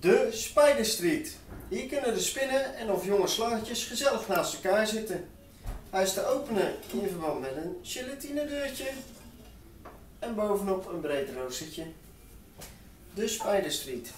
De Spider Street. Hier kunnen de spinnen en of jonge slangetjes gezellig naast elkaar zitten. Hij is te openen in verband met een gelatine deurtje en bovenop een breed roostertje. De Spider Street.